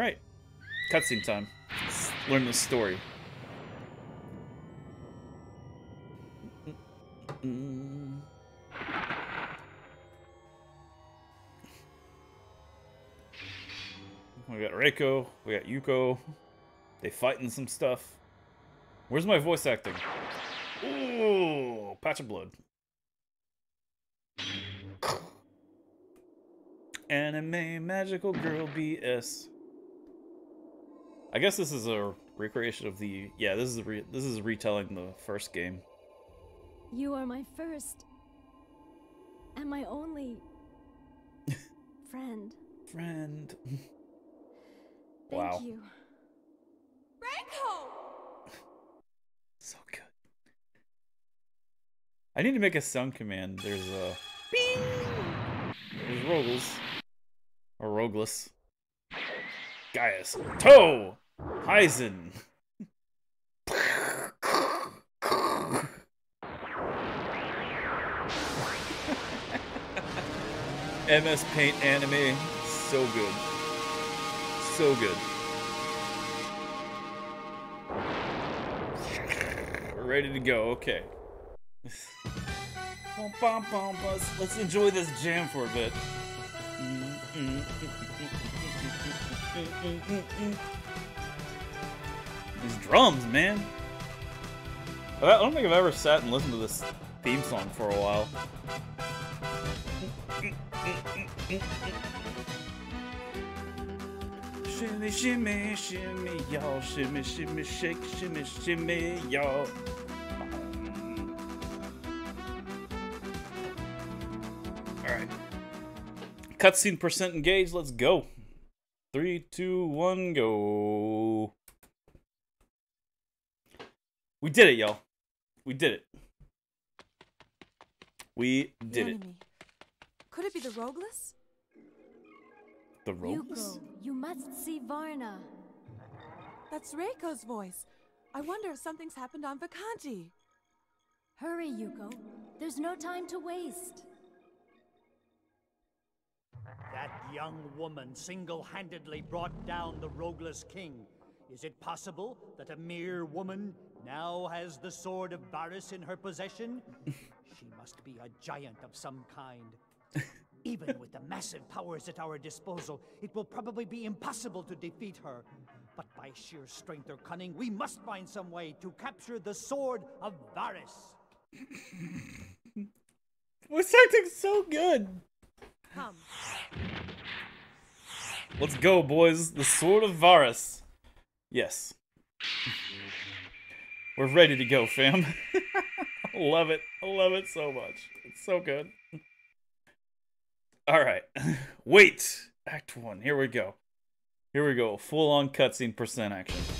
Alright. Cutscene time. Let's learn the story. We got Reiko, we got Yuko. They fighting some stuff. Where's my voice acting? Ooh, patch of blood. Anime magical girl BS. I guess this is a recreation of the yeah. This is a re, this is retelling the first game. You are my first and my only friend. Friend. Thank wow. you. Reiko! So good. I need to make a sound command. There's a bing. There's Rogles or Rogless. Gaius. Toe! Heisen! MS Paint anime. So good. So good. Ready to go. Okay. Let's enjoy this jam for a bit. These drums, man. I don't think I've ever sat and listened to this theme song for a while. Shimmy, shimmy, shimmy, y'all. Shimmy, shimmy, shake, shimmy, shimmy, y'all. Cutscene percent engaged. Let's go. Three, two, one, go. We did it, y'all. We did it. We did it. Could it be the Rogles? The ropes? Yuko, you must see Varna. That's Reiko's voice. I wonder if something's happened on Vecanti. Hurry, Yuko. There's no time to waste. That young woman single handedly brought down the Rogles King. Is it possible that a mere woman now has the sword of Valis in her possession? she must be a giant of some kind. Even with the massive powers at our disposal, it will probably be impossible to defeat her. But by sheer strength or cunning, we must find some way to capture the sword of Valis. Voice acting's so good. Come. Let's go, boys. The Sword of Valis. Yes. We're ready to go, fam. I love it. I love it so much. It's so good. All right. Wait. Act 1. Here we go. Here we go. Full on cutscene percent action.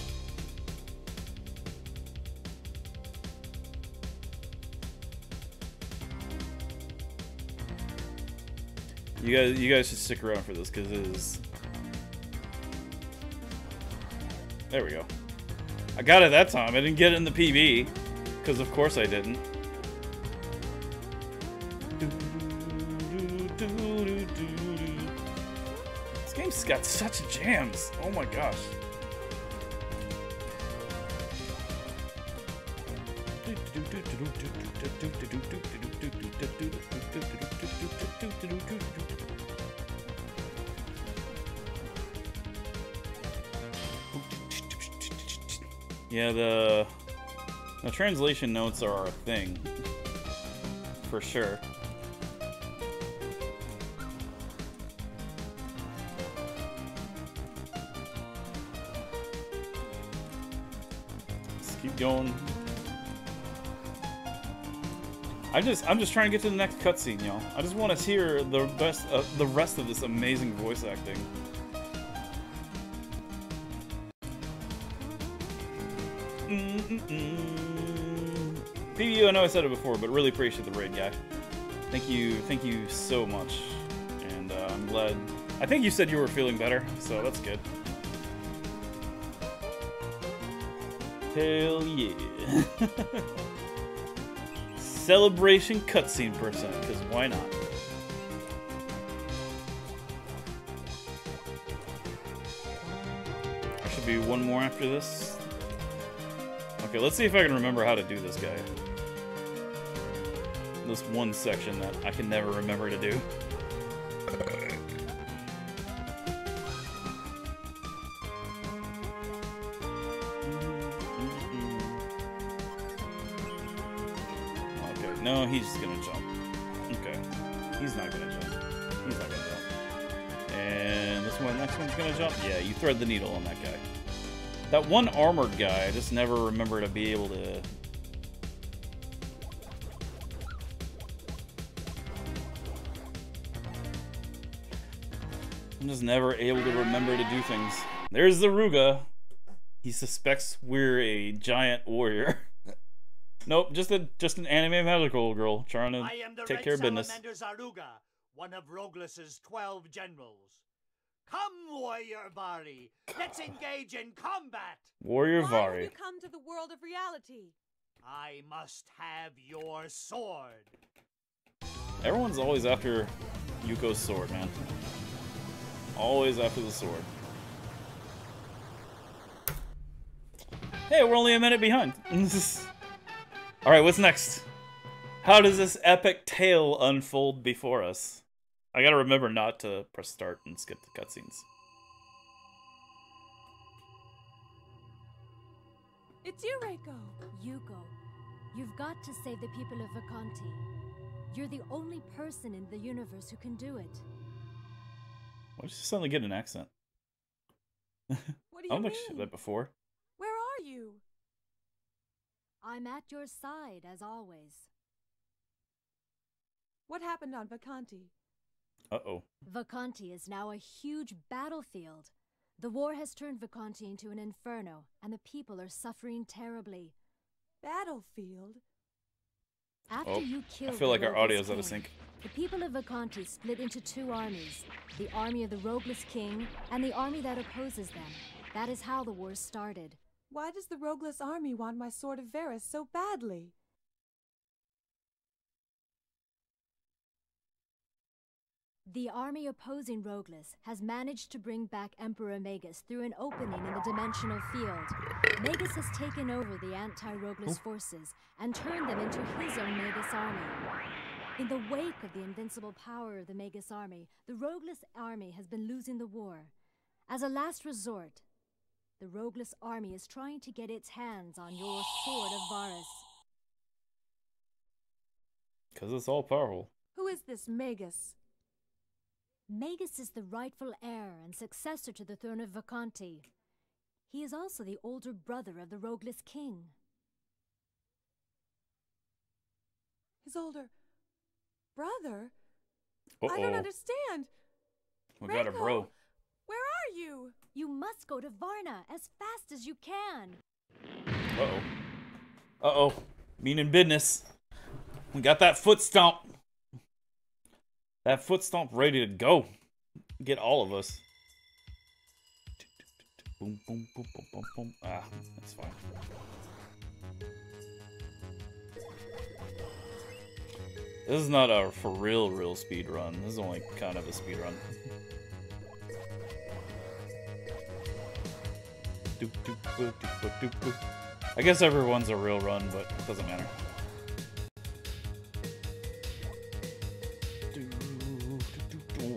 You guys, you guys should stick around for this because it is. There we go. I got it that time. I didn't get it in the PB because, of course, I didn't. This game's got such jams. Oh my gosh. Yeah, the the translation notes are a thing. For sure. Keep going. I just I'm just trying to get to the next cutscene, y'all. I just want to hear the best uh, the rest of this amazing voice acting. PBU, I know I said it before, but really appreciate the raid, guy. Thank you, thank you so much, and uh, I'm glad. I think you said you were feeling better, so that's good. Hell yeah! Celebration cutscene percent, because why not? should be one more after this. Okay, let's see if I can remember how to do this guy. This one section that I can never remember to do. Okay, no, he's just gonna jump. Okay, he's not gonna jump. He's not gonna jump. And this one, next one's gonna jump. Yeah, you thread the needle on that guy. That one armored guy, I just never remember to be able to... I'm just never able to remember to do things. There's the Ruga. He suspects we're a giant warrior. nope, just a just an anime magical girl trying to take care of business. I am the Red care of business. Salamander Zaruga, one of Rogles's twelve generals. Come, warrior Vari, let's engage in combat. Warrior Why have Vari. you come to the world of reality? I must have your sword. Everyone's always after Yuko's sword, man. Always after the sword. Hey, we're only a minute behind. Alright, what's next? How does this epic tale unfold before us? I gotta remember not to press start and skip the cutscenes. It's you, Reiko. Yuko, you've got to save the people of Vecanti. You're the only person in the universe who can do it. Why did you suddenly get an accent? What do I you don't mean? think she said that before. Where are you? I'm at your side, as always. What happened on Vecanti? Uh-oh. Vecanti is now a huge battlefield. The war has turned Vecanti into an inferno, and the people are suffering terribly. Battlefield? After Oh, you I killed feel like our Rogles audio's out of sync. The people of Vecanti split into two armies the army of the Rogles King and the army that opposes them. That is how the war started. Why does the Rogles army want my sword of Valis so badly? The army opposing Rogles has managed to bring back Emperor Magus through an opening in the dimensional field. Magus has taken over the anti-Rogles oh. forces and turned them into his own Magus army. In the wake of the invincible power of the Magus army, the Rogles army has been losing the war. As a last resort, the Rogles army is trying to get its hands on your Sword of Valis. Because it's all powerful. Who is this Magus? Magus is the rightful heir and successor to the throne of Vecanti. He is also the older brother of the Rogles King. His older brother? Uh-oh. I don't understand. We got a bro. Where are you? You must go to Varna as fast as you can. Uh-oh. Uh-oh. Meaning business. We got that foot stomp. That foot stomp ready to go. Get all of us. Boom, boom, boom, boom, boom, boom. Ah, that's fine. This is not a for real, real speed run. This is only kind of a speed run. I guess everyone's a real run, but it doesn't matter.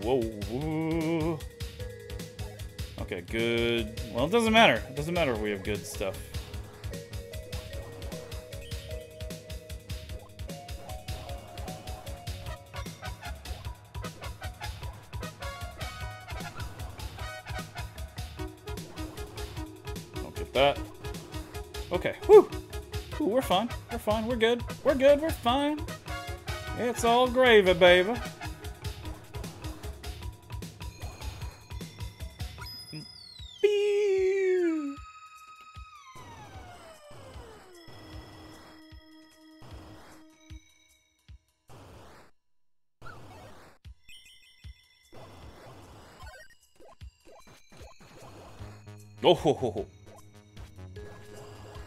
Whoa, whoa. Okay, good. Well, it doesn't matter. It doesn't matter if we have good stuff. Don't get that. Okay. Whew. Ooh, we're fine. We're fine. We're good. We're good. We're fine. It's all gravy, baby. Oh, ho, ho, ho.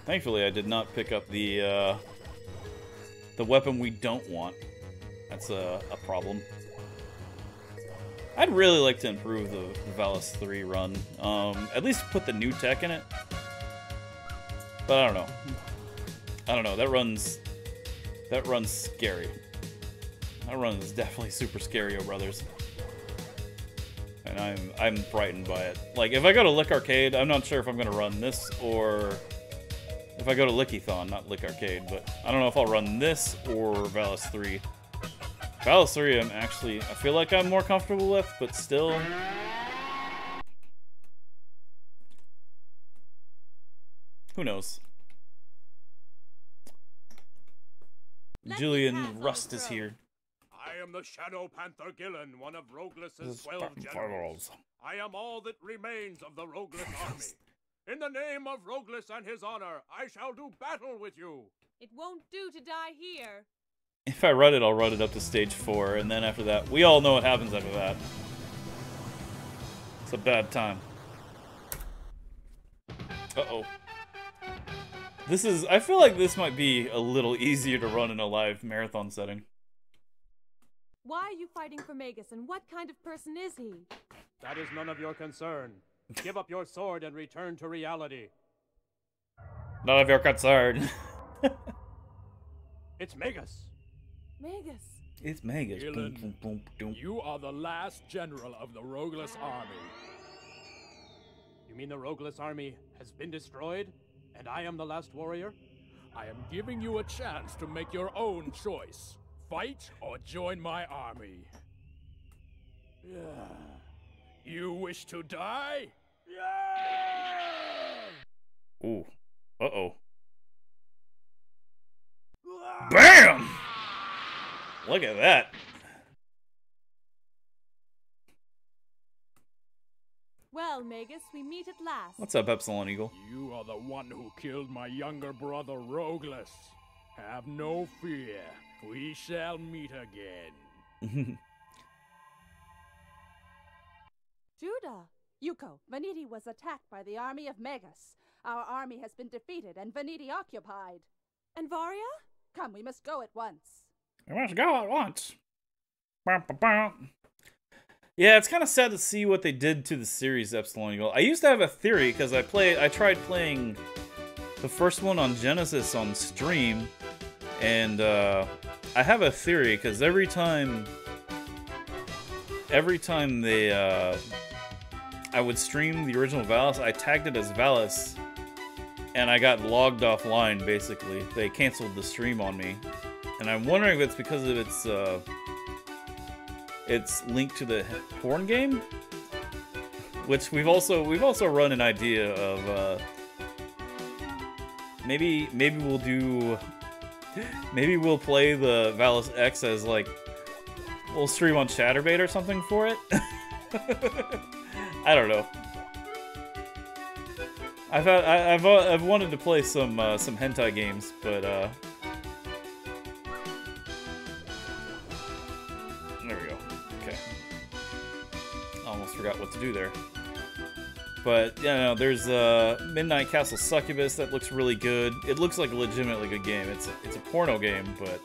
Thankfully, I did not pick up the uh, the weapon we don't want. That's a, a problem. I'd really like to improve the, the Valis 3 run. Um, at least put the new tech in it. But I don't know. I don't know. That runs that runs scary. That run is definitely super scary, oh brothers. And I'm I'm frightened by it. Like if I go to Lick Arcade, I'm not sure if I'm gonna run this or if I go to Lickython, not Lick Arcade, but I don't know if I'll run this or Valis 3. Valis 3 I'm actually I feel like I'm more comfortable with, but still Who knows? Let Julian Rust is here. I am the Shadow Panther Gillen, one of Rogles's This is twelve generals. I am all that remains of the Rogles army. In the name of Rogles and his honor, I shall do battle with you. It won't do to die here. If I run it, I'll run it up to stage 4, and then after that, we all know what happens after that. It's a bad time. Uh-oh. This is, I feel like this might be a little easier to run in a live marathon setting. Why are you fighting for Magus, and what kind of person is he? That is none of your concern. Give up your sword and return to reality. None of your concern. It's Magus. Magus. it's Magus. Boom, Gillen, boom, boom, boom. You are the last general of the Rogles ah. army. You mean the Rogles army has been destroyed, and I am the last warrior? I am giving you a chance to make your own choice. Fight or join my army. You wish to die? Ooh. Uh-oh. BAM! Look at that. Well, Magus, we meet at last. What's up, Epsilon Eagle? You are the one who killed my younger brother Rogles. Have no fear. We shall meet again. Judah! Yuko, Vaniti was attacked by the army of Magus. Our army has been defeated and Vaniti occupied. And Varia? Come, we must go at once. I must go at once. Yeah, it's kind of sad to see what they did to the series Epsilon Eagle. I used to have a theory because I played, I tried playing the first one on Genesis on stream, and uh, I have a theory because every time every time they uh, I would stream the original Valis, I tagged it as Valis, and I got logged offline. Basically, they canceled the stream on me, and I'm wondering if it's because of its uh, it's linked to the porn game, which we've also we've also run an idea of uh, maybe maybe we'll do maybe we'll play the Valis X as like we'll stream on Chaturbate or something for it. I don't know. I've had, I, I've uh, I've wanted to play some uh, some hentai games, but uh, there we go. Okay, I almost forgot what to do there. But yeah, no, there's uh, Midnight Castle Succubus that looks really good. It looks like a legitimately good game. It's it's a porno game, but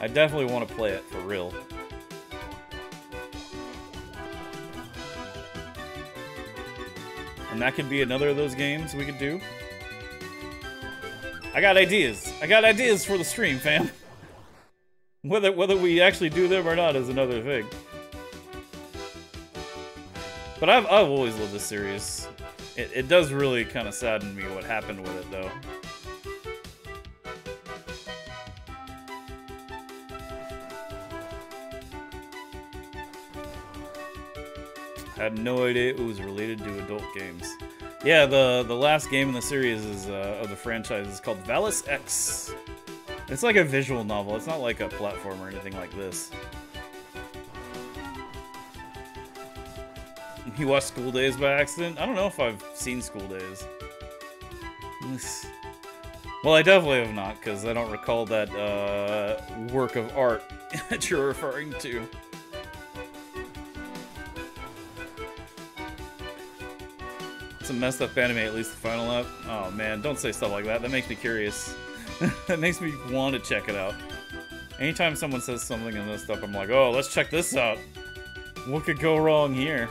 I definitely want to play it for real. And that could be another of those games we could do. I got ideas. I got ideas for the stream, fam. Whether whether we actually do them or not is another thing. But I've I've always loved this series. It, it does really kind of sadden me what happened with it, though. Had no idea it was related to adult games. Yeah, the the last game in the series is uh, of the franchise is called Valis X. It's like a visual novel. It's not like a platform or anything like this. You watched School Days by accident? I don't know if I've seen School Days. Well, I definitely have not, because I don't recall that uh, work of art that you're referring to. It's a messed up anime, at least the final up. Oh man, don't say stuff like that. That makes me curious. that makes me want to check it out. Anytime someone says something in this stuff, I'm like, oh, let's check this out. What could go wrong here?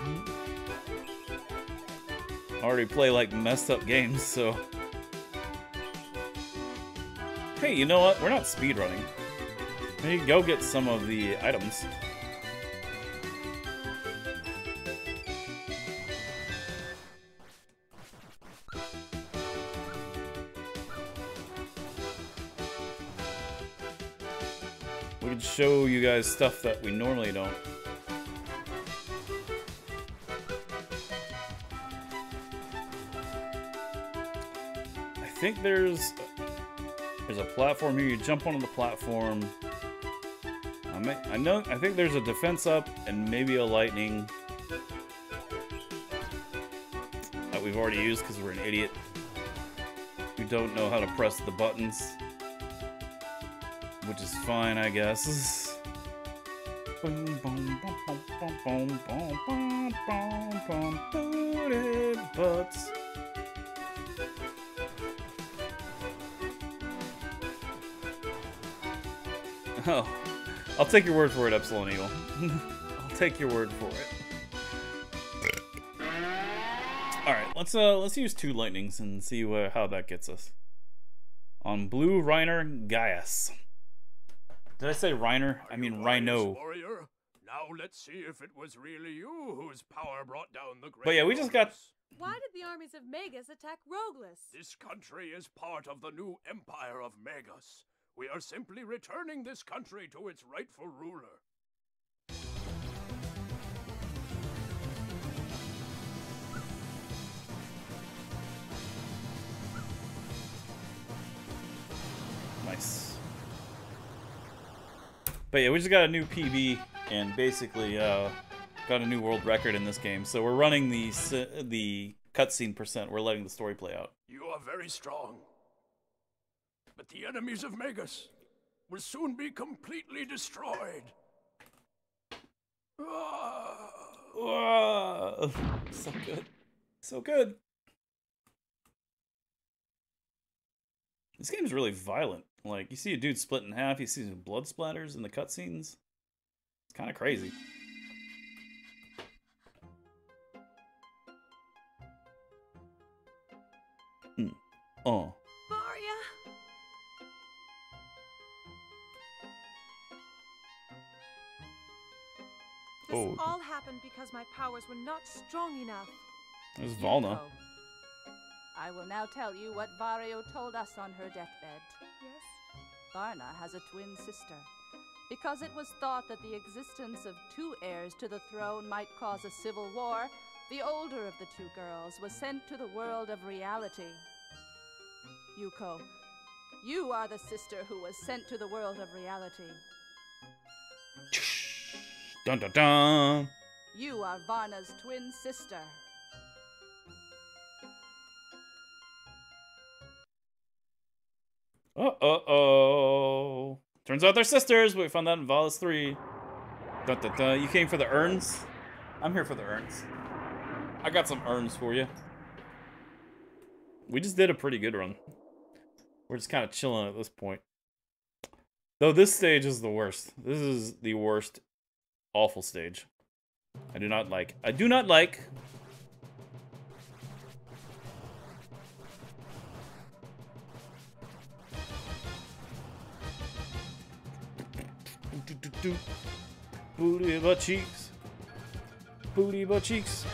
Already play like messed up games, so. Hey, you know what? We're not speedrunning. Maybe go get some of the items. We could show you guys stuff that we normally don't. Think there's there's a platform here. You jump onto the platform. I may, I know. I think there's a defense up and maybe a lightning that we've already used because we're an idiot. We don't know how to press the buttons, which is fine, I guess. Boom, boom, boom, boom, boom, boom, boom, boom, boom, booty butts. Oh, I'll take your word for it, Epsilon Eagle. I'll take your word for it. All right, let's uh let's use two lightnings and see where, how that gets us. On Blue Reiner Gaius. Did I say Reiner? I mean Rhino. Warrior. Now let's see if it was really you whose power brought down the great. But yeah, we just got Rogus. Why did the armies of Magus attack Roglus? This country is part of the new empire of Magus. We are simply returning this country to its rightful ruler. Nice. But yeah, we just got a new PB and basically uh, got a new world record in this game. So we're running the the cutscene percent. We're letting the story play out. You are very strong. But the enemies of Magus will soon be completely destroyed. Ah. So good. So good. This game is really violent. Like, you see a dude split in half, you see some blood splatters in the cutscenes. It's kind of crazy. Hmm. Oh. Oh, this Oh. all happened because my powers were not strong enough. There's Valna. I will now tell you what Vario told us on her deathbed. Yes? Varna has a twin sister. Because it was thought that the existence of two heirs to the throne might cause a civil war, the older of the two girls was sent to the world of reality. Yuko, you are the sister who was sent to the world of reality. Dun dun dun. You are Varna's twin sister. Uh oh oh. Turns out they're sisters. We found that in Valis 3. Dun, dun, dun. You came for the urns? I'm here for the urns. I got some urns for you. We just did a pretty good run. We're just kind of chilling at this point. Though this stage is the worst. This is the worst awful stage. I do not like. I do not like. Booty butt cheeks. Booty butt cheeks.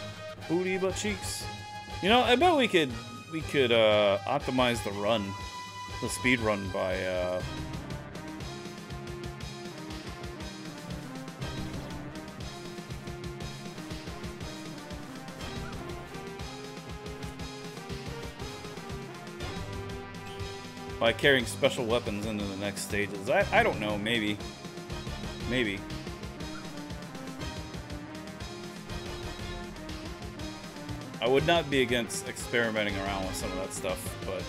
Booty butt cheeks. You know, I bet we could we could uh optimize the run, the speed run by uh by carrying special weapons into the next stages. I, I don't know, maybe. Maybe. I would not be against experimenting around with some of that stuff, but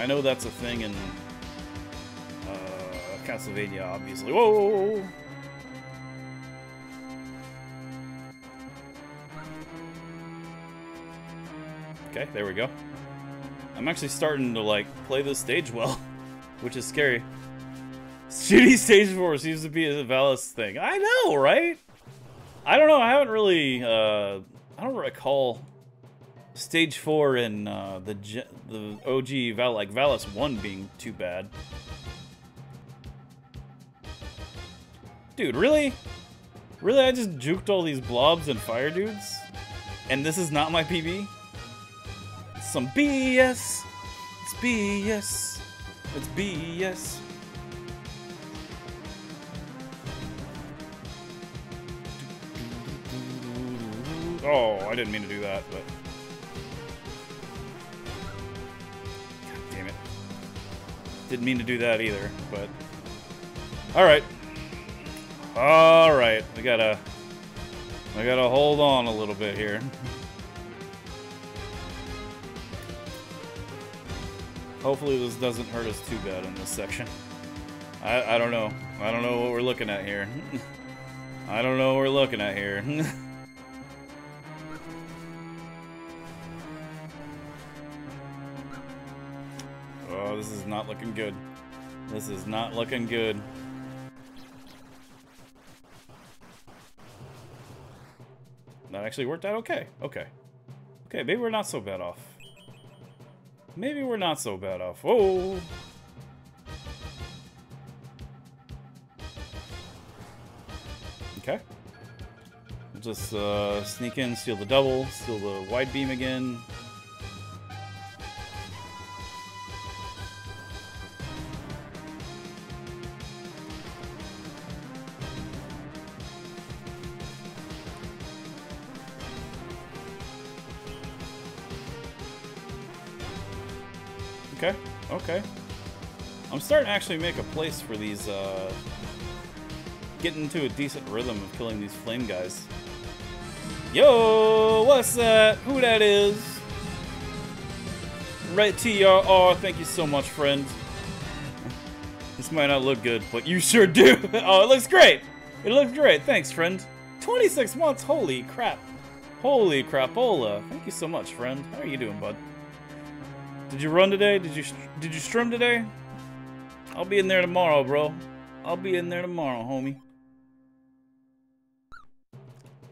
I know that's a thing in uh, Castlevania, obviously. Whoa! Okay, there we go. I'm actually starting to like play this stage well, which is scary. Shitty stage four seems to be a Valis thing. I know, right? I don't know. I haven't really. Uh, I don't recall stage four in, uh, the the OG Val like Valis one being too bad. Dude, really? Really, I just juked all these blobs and fire dudes? And this is not my PB? Some BS! It's BS! It's BS! Oh, I didn't mean to do that, but... God damn it. Didn't mean to do that either, but... Alright. Alright, we gotta... I gotta hold on a little bit here. Hopefully this doesn't hurt us too bad in this section. I, I don't know. I don't know what we're looking at here. I don't know what we're looking at here. oh, this is not looking good. This is not looking good. That actually worked out okay. Okay. Okay, maybe we're not so bad off. Maybe we're not so bad off. Oh! Okay. just uh, sneak in, steal the double, steal the wide beam again. Starting to actually make a place for these, uh... Getting into a decent rhythm of killing these flame guys. Yo, what's that? Who that is? Red TRR, thank you so much, friend. This might not look good, but you sure do. oh, it looks great. It looks great. Thanks, friend. 26 months, holy crap. Holy crapola. Thank you so much, friend. How are you doing, bud? Did you run today? Did you did you stream today? I'll be in there tomorrow, bro. I'll be in there tomorrow, homie.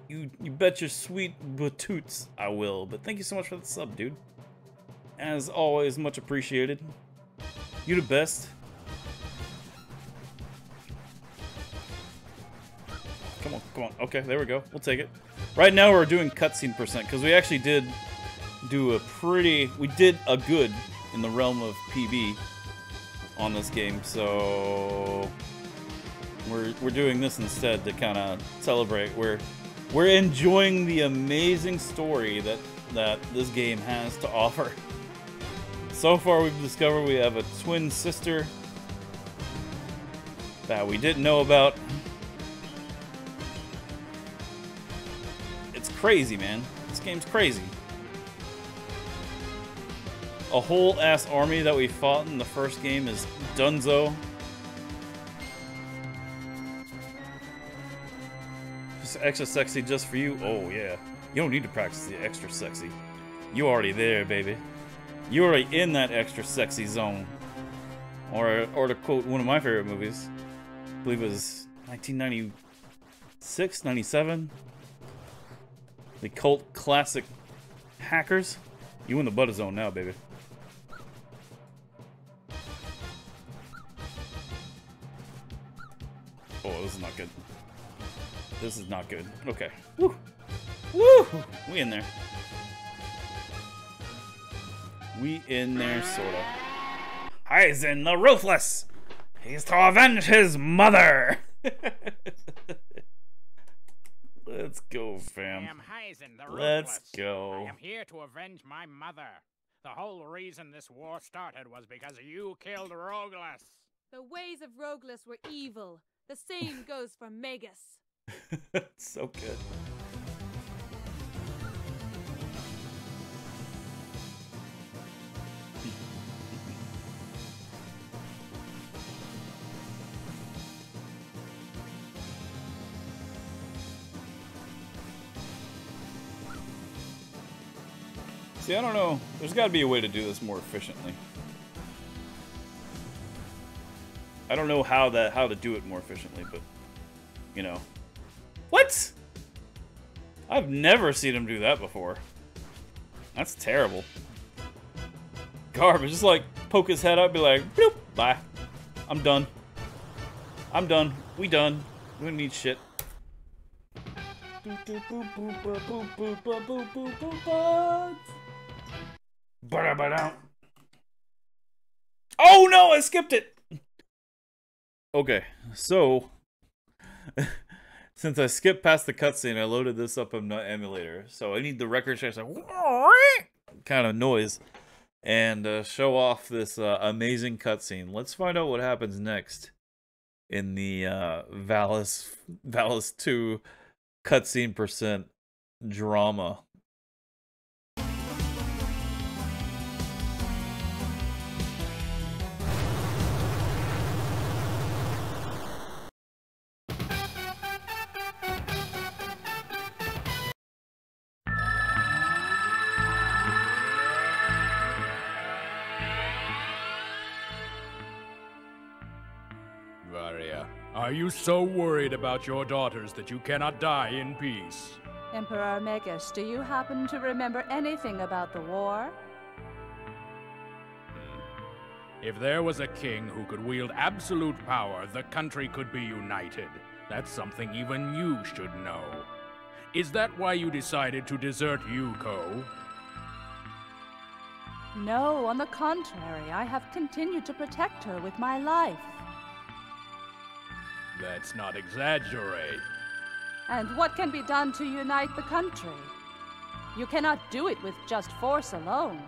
You you bet your sweet batoots I will. But thank you so much for the sub, dude. As always, much appreciated. You the best. Come on, come on. Okay, there we go. We'll take it. Right now we're doing cutscene percent because we actually did do a pretty... We did a good in the realm of PB on this game, so... We're, we're doing this instead to kind of celebrate. We're, we're enjoying the amazing story that, that this game has to offer. So far we've discovered we have a twin sister that we didn't know about. It's crazy, man. This game's crazy a whole ass army that we fought in the first game is Dunzo. Just extra sexy just for you? Oh yeah. You don't need to practice the extra sexy. You already there, baby. You already in that extra sexy zone. Or, or to quote one of my favorite movies, I believe it was 1996, 97. The cult classic Hackers. You in the butter zone now, baby. Good. This is not good. Okay. Woo! Woo! We in there. We in there, sorta. Hyzin the Ruthless! He's to avenge his mother! Let's go, fam. I am Hyzin the Let's Ruthless. go. I am here to avenge my mother. The whole reason this war started was because you killed Rogles. The ways of Rogles were evil. The same goes for Magus. so good. See, I don't know. There's got to be a way to do this more efficiently. I don't know how that how to do it more efficiently, but you know. What? I've never seen him do that before. That's terrible. Garbage. Just like poke his head up, be like, bloop, bye. I'm done. I'm done. We done. We don't need shit. Oh no, I skipped it! Okay, so since I skipped past the cutscene, I loaded this up on the emulator. So I need the record check kind of noise and uh, show off this uh, amazing cutscene. Let's find out what happens next in the uh, Valis Valis 2 cutscene percent drama. So worried about your daughters that you cannot die in peace? Emperor Magus, do you happen to remember anything about the war? Hmm. If there was a king who could wield absolute power, the country could be united. That's something even you should know. Is that why you decided to desert Yuko? No, on the contrary, I have continued to protect her with my life. Let's not exaggerate. And what can be done to unite the country? You cannot do it with just force alone.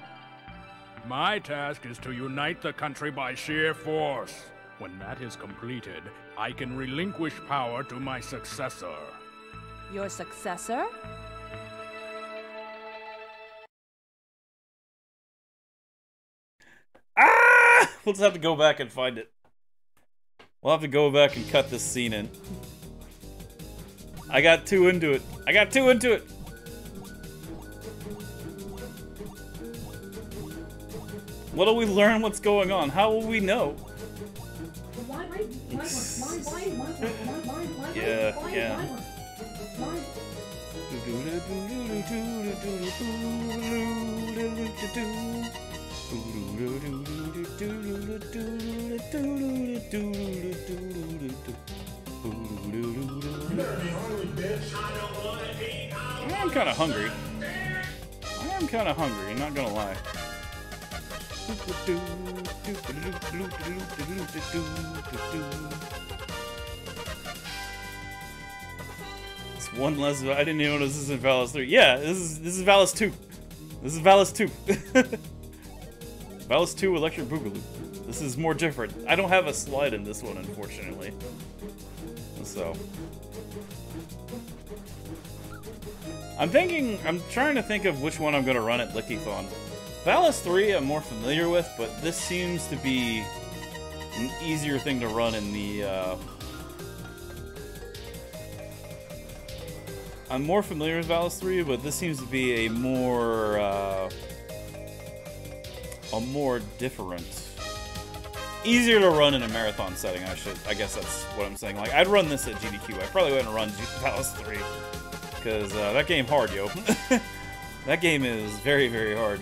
My task is to unite the country by sheer force. When that is completed, I can relinquish power to my successor. Your successor? Ah! We'll just have to go back and find it. We'll have to go back and cut this scene in. I got too into it. I got too into it. What will we learn what's going on? How will we know? Yeah, yeah. I am kind of hungry. I am kind of hungry, not gonna lie. It's one less. I didn't even notice this is in Valis 3. Yeah, this is this is Valis 2. This is Valis 2. Valis 2 Electric Boogaloo. This is more different. I don't have a slide in this one, unfortunately. So. I'm thinking, I'm trying to think of which one I'm going to run at Lickython. Valis 3 I'm more familiar with, but this seems to be an easier thing to run in the, uh... I'm more familiar with Valis 3, but this seems to be a more, uh... A more different... Easier to run in a marathon setting, I should... I guess that's what I'm saying. Like, I'd run this at GDQ. I probably wouldn't run Valis 3. Because, uh, that game hard, yo. that game is very, very hard.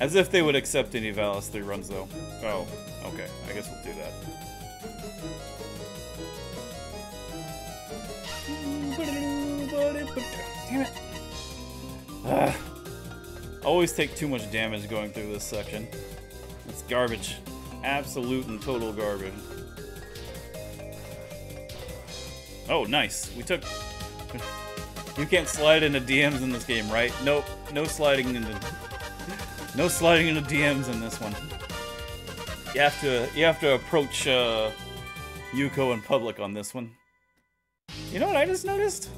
As if they would accept any Valis 3 runs, though. Oh, okay. I guess we'll do that. Damn it. Ugh. Always take too much damage going through this section. It's garbage. Absolute and total garbage. Oh, nice. We took... You can't slide into DMs in this game, right? Nope. No sliding into... No sliding into DMs in this one. You have to you have to approach uh, Yuko in public on this one. You know what I just noticed?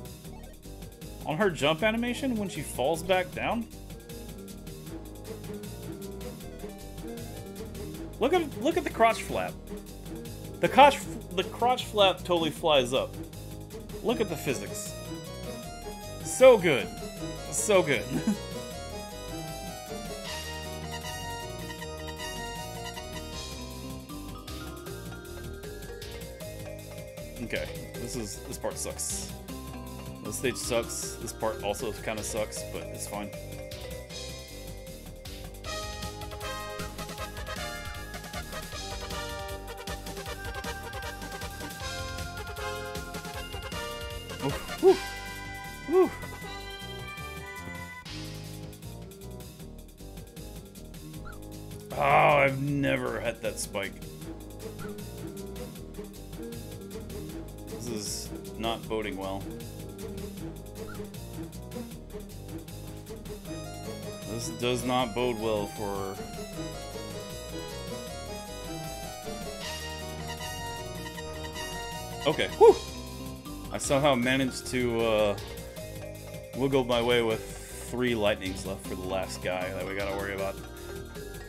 On her jump animation when she falls back down? Look at look at the crotch flap. The crotch the crotch flap totally flies up. Look at the physics. So good. So good. Okay, this is this part sucks. This stage sucks. This part also kind of sucks, but it's fine. This does not bode well for... Okay, whew! I somehow managed to uh, wiggle my way with three lightnings left for the last guy that we gotta worry about.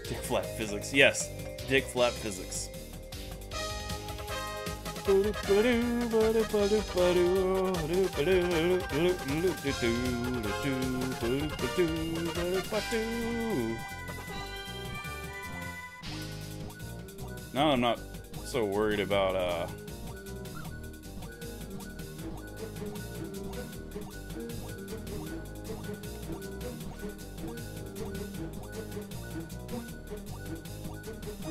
Dick Flap Physics. Yes, Dick Flap Physics. Now I'm not so worried about uh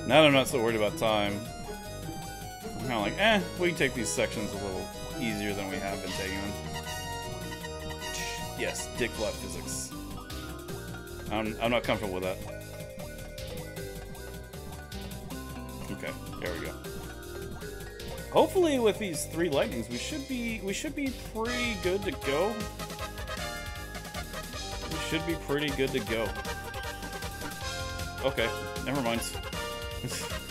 Now I'm not so worried about time, I'm kind of like, eh, we can take these sections a little easier than we have been taking them. Yes, dick flap physics. I'm, I'm not comfortable with that. Okay, there we go. Hopefully with these three lightnings, we should be we should be pretty good to go. We should be pretty good to go. Okay, never mind.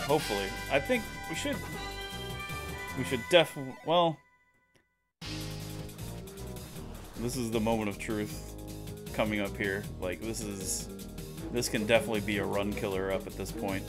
Hopefully. I think we should... We should definitely... Well... This is the moment of truth coming up here. Like, this is... This can definitely be a run killer up at this point.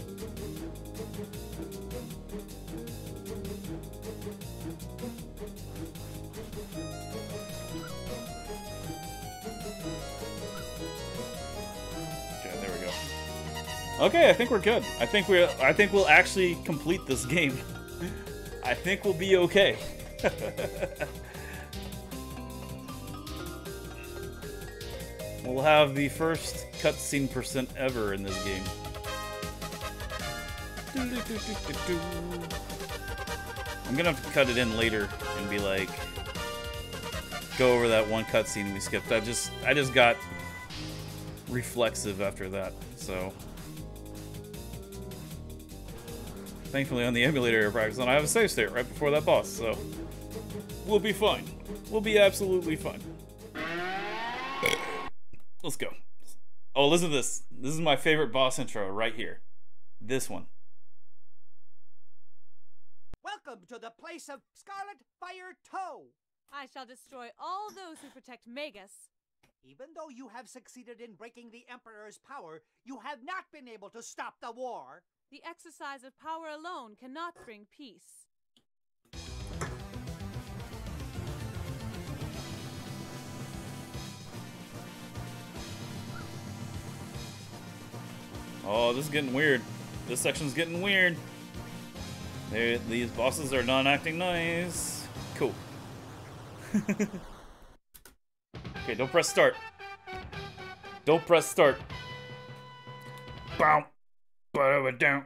Okay, there we go. Okay, I think we're good. I think we're I think we'll actually complete this game. I think we'll be okay. we'll have the first cutscene percent ever in this game. I'm gonna have to cut it in later and be like go over that one cutscene we skipped. I just I just got reflexive after that, so Thankfully on the emulator practice and I have a save state right before that boss, so we'll be fine. We'll be absolutely fine. Let's go. Oh, listen to this. This is my favorite boss intro right here. This one. Welcome to the place of Scarlet Fire Toe. I shall destroy all those who protect Magus. Even though you have succeeded in breaking the Emperor's power, you have not been able to stop the war. The exercise of power alone cannot bring peace. Oh, this is getting weird. This section's getting weird. They, these bosses are not acting nice. Cool. okay, don't press start. Don't press start. Bow. Bow down.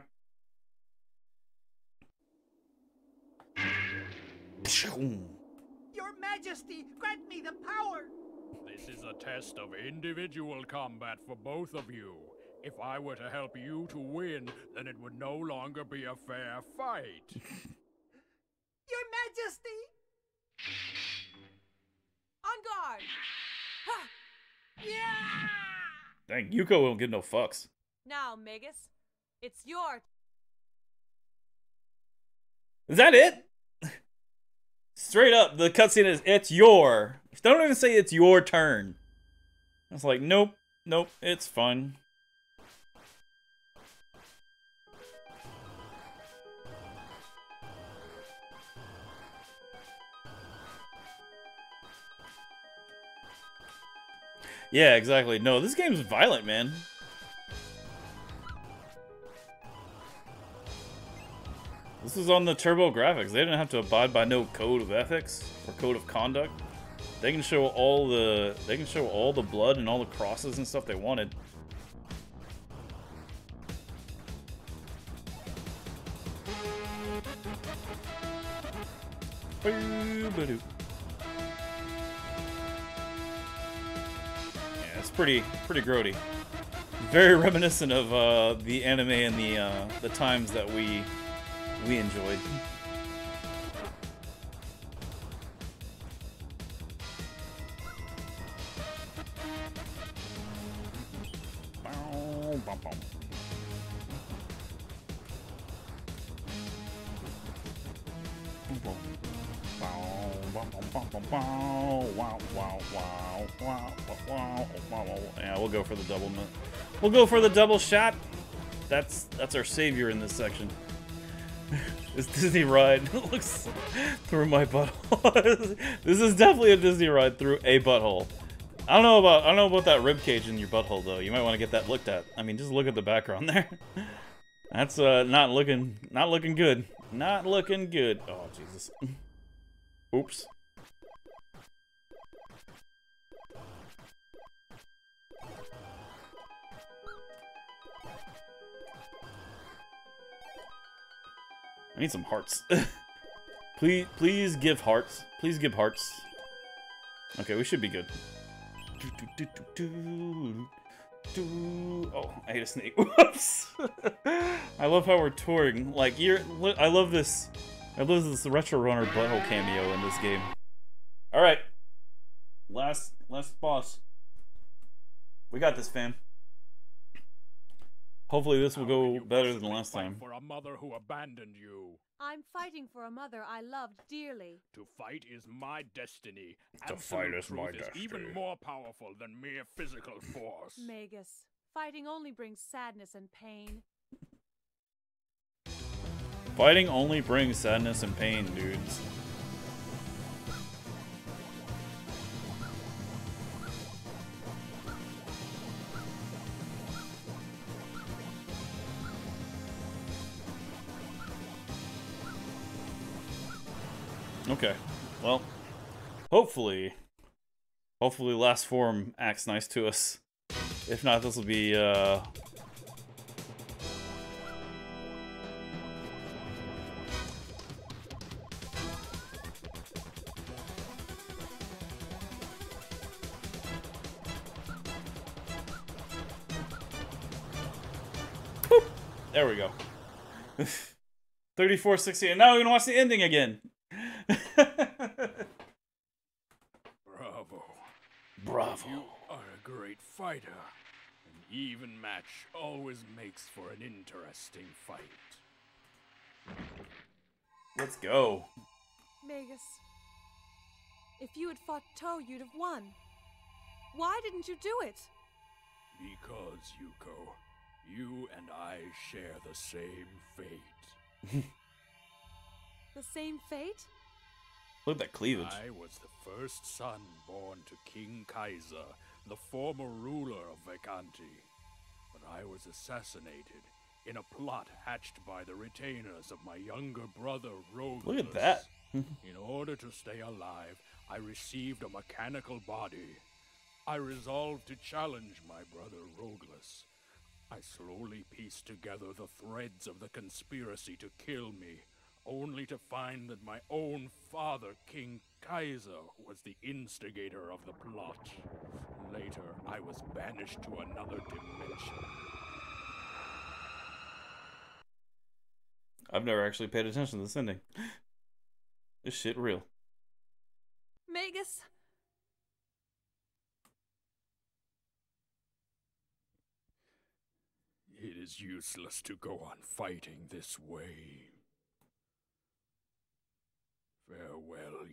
Your Majesty, grant me the power. This is a test of individual combat for both of you. If I were to help you to win, then it would no longer be a fair fight. Your Majesty. On guard! Ha! Yeah! Dang, Yuko won't give no fucks. Now, Magus, it's your Is that it? Straight up, the cutscene is it's your. Don't even say it's your turn. It's like, nope, nope, it's fun. Yeah, exactly. No, this game's violent, man. Was on the TurboGrafx. They didn't have to abide by no code of ethics or code of conduct. They can show all the they can show all the blood and all the crosses and stuff they wanted. Yeah, it's pretty pretty grody. Very reminiscent of uh, the anime and the uh, the times that we we enjoyed. Yeah, we'll go for the double. We'll go for the double shot. That's that's our savior in this section. This Disney ride looks through my butthole. this is definitely a Disney ride through a butthole. I don't know about I don't know about that rib cage in your butthole though. You might want to get that looked at. I mean, just look at the background there. That's uh not looking not looking good. Not looking good. Oh Jesus. Oops. I need some hearts. please, please give hearts. Please give hearts. Okay, we should be good. Do, do, do. Oh, I hate a snake. Whoops. I love how we're touring. Like you're. I love this. I love this retro runner butthole cameo in this game. All right. Last last boss. We got this, fam. Hopefully this will go better than possibly last fight time. For a mother who abandoned you. I'm fighting for a mother I loved dearly. To fight is my destiny. To Absolute fight is my truth even more powerful than mere physical force. Magus, fighting only brings sadness and pain. Fighting only brings sadness and pain, dudes. Okay. Well, hopefully, hopefully last form acts nice to us. If not, this will be, uh... There we go. 3460. And now we can watch the ending again. Bravo. Bravo. You are a great fighter. An even match always makes for an interesting fight. Let's go. Magus, if you had fought Toe, you'd have won. Why didn't you do it? Because, Yuko, you and I share the same fate. The same fate? Look at that cleavage. I was the first son born to King Kaiser, the former ruler of Vecanti. But I was assassinated in a plot hatched by the retainers of my younger brother, Rogles. Look at that. in order to stay alive, I received a mechanical body. I resolved to challenge my brother, Rogles. I slowly pieced together the threads of the conspiracy to kill me, only to find that my own father, King Kaiser, was the instigator of the plot. Later, I was banished to another dimension. I've never actually paid attention to this ending. This shit real. Magus? It is useless to go on fighting this way. Farewell, Yuko.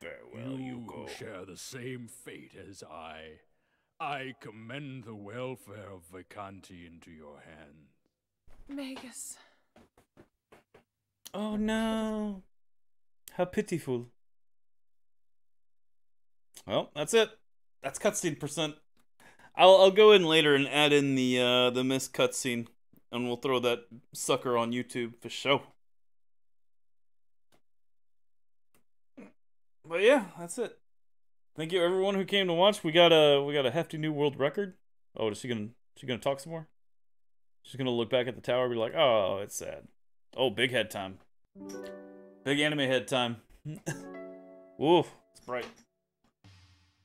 Farewell, you Yuko. who share the same fate as I. I commend the welfare of Vecanti into your hands. Magus. Oh no. How pitiful. Well, that's it. That's cutscene percent. I'll I'll go in later and add in the uh the missed cutscene, and we'll throw that sucker on YouTube for show. But yeah, that's it. Thank you everyone who came to watch. We got a we got a hefty new world record. Oh, is she gonna she gonna talk some more? She's gonna look back at the tower and be like, oh, it's sad. Oh, big head time. Big anime head time. Ooh, it's bright.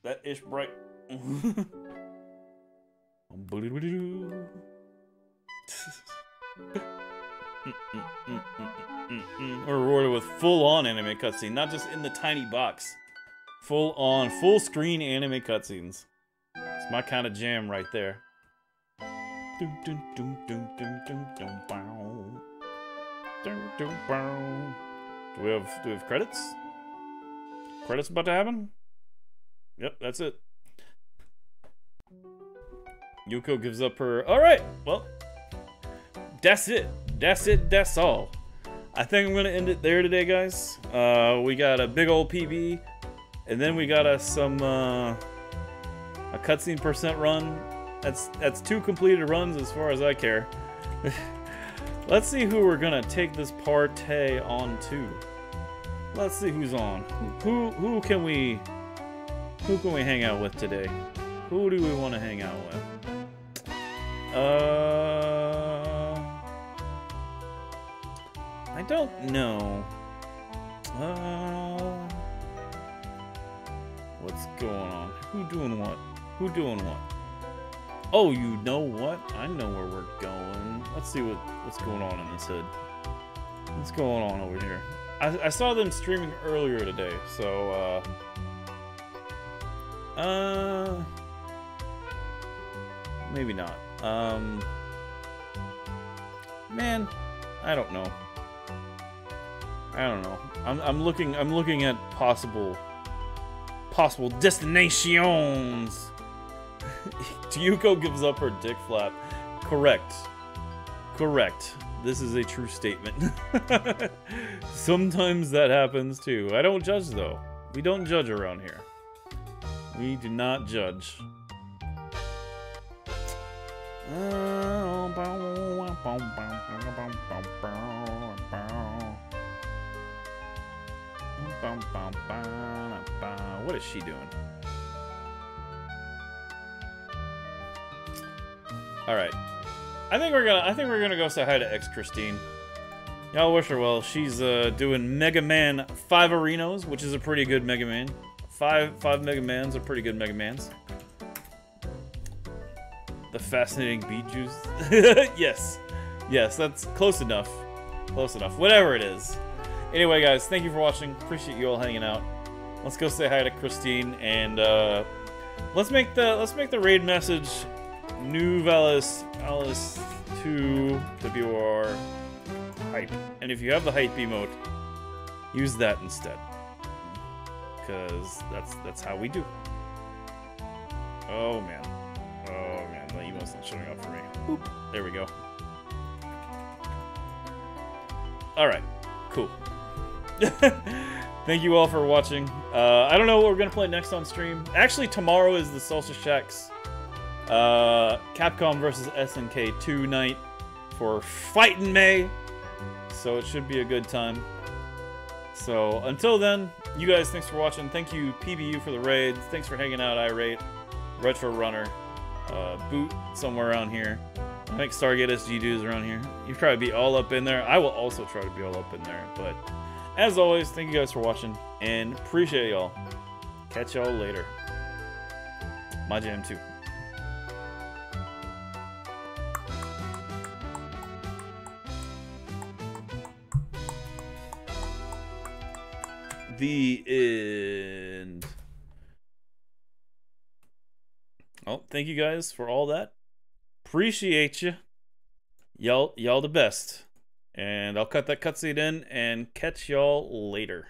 That ish bright. We're rewarded with full-on anime cutscene, not just in the tiny box. Full-on, full-screen anime cutscenes. It's my kind of jam right there. Do we have do we have credits? Credits about to happen? Yep, that's it. Yuko gives up her. All right, well, that's it. That's it. That's all. I think I'm gonna end it there today, guys. Uh, we got a big old PB, and then we got us some uh, a cutscene percent run. That's that's two completed runs as far as I care. Let's see who we're gonna take this partay on to. Let's see who's on. Who who can we who can we hang out with today? Who do we want to hang out with? Uh, I don't know. Uh, what's going on? Who doing what? Who doing what? Oh, you know what? I know where we're going. Let's see what what's going on in this hood. What's going on over here? I, I saw them streaming earlier today, so uh, uh, maybe not. Um, man, I don't know. I don't know. I'm I'm looking I'm looking at possible possible destinations. Yuko gives up her dick flap. Correct. Correct. This is a true statement. Sometimes that happens too. I don't judge though. We don't judge around here. We do not judge. What is she doing? All right. I think we're gonna. I think we're gonna go say hi to X Christine. Y'all wish her well. She's uh, doing Mega Man Five Arenos, which is a pretty good Mega Man. Five five Mega Mans are pretty good Mega Mans. The fascinating beet juice. yes, yes, that's close enough. Close enough. Whatever it is. Anyway, guys, thank you for watching. Appreciate you all hanging out. Let's go say hi to Christine and uh, let's make the let's make the raid message New Valis Alice 2 WR hype. And if you have the hype emote, use that instead. Cause that's that's how we do. Oh man. Oh man, the emote's not showing up for me. Boop. There we go. Alright, cool. Thank you all for watching. Uh, I don't know what we're gonna play next on stream. Actually, tomorrow is the Salsa Shacks uh, Capcom versus SNK 2 night for Fighting May. So it should be a good time. So until then, you guys, thanks for watching. Thank you, PBU, for the raids. Thanks for hanging out, Irate, Retro Runner, uh, Boot, somewhere around here. I think Stargate SG dudes around here. You probably be all up in there. I will also try to be all up in there. But as always, thank you guys for watching and appreciate y'all. Catch y'all later. My jam too. the end. Oh, thank you guys for all that. Appreciate you. Y'all, y'all the best. And I'll cut that cutscene in and catch y'all later.